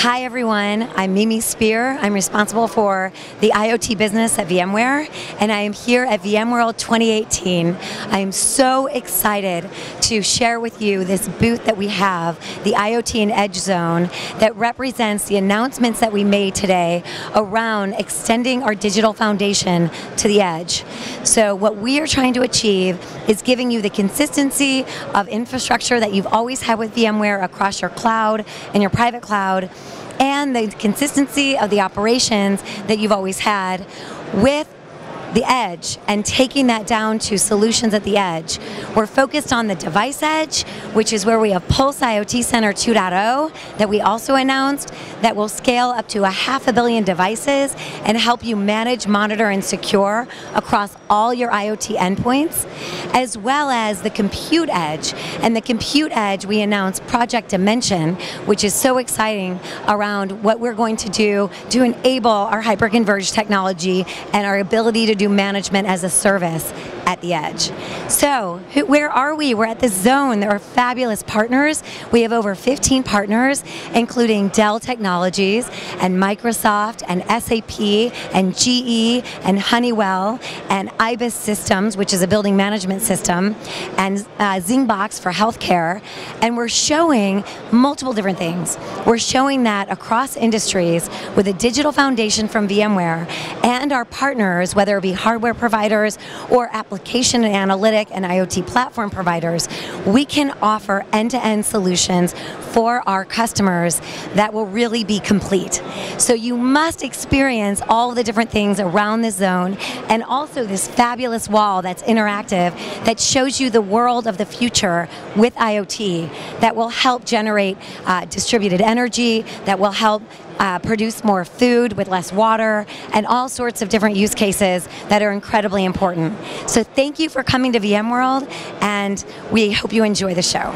Hi everyone, I'm Mimi Spier. I'm responsible for the IoT business at VMware and I am here at VMworld 2018. I am so excited to share with you this booth that we have, the IoT and Edge Zone, that represents the announcements that we made today around extending our digital foundation to the edge. So what we are trying to achieve is giving you the consistency of infrastructure that you've always had with VMware across your cloud and your private cloud and the consistency of the operations that you've always had with the edge and taking that down to solutions at the edge. We're focused on the device edge, which is where we have Pulse IoT Center 2.0 that we also announced that will scale up to a half a billion devices and help you manage, monitor, and secure across all your IoT endpoints, as well as the compute edge. And the compute edge, we announced Project Dimension, which is so exciting around what we're going to do to enable our hyperconverged technology and our ability to do management as a service at the edge. So, where are we? We're at the zone. There are fabulous partners. We have over 15 partners, including Dell Technologies and Microsoft and SAP and GE and Honeywell and IBIS Systems, which is a building management system, and uh, Zingbox for healthcare. And we're showing multiple different things. We're showing that across industries with a digital foundation from VMware and our partners, whether it be hardware providers or application and analytic and IoT platform providers, we can offer end-to-end solutions for our customers that will really be complete. So you must experience all the different things around the zone and also this fabulous wall that's interactive that shows you the world of the future with IoT that will help generate uh, distributed energy, that will help uh, produce more food with less water, and all sorts of different use cases that are incredibly important. So thank you for coming to VMworld, and we hope you enjoy the show.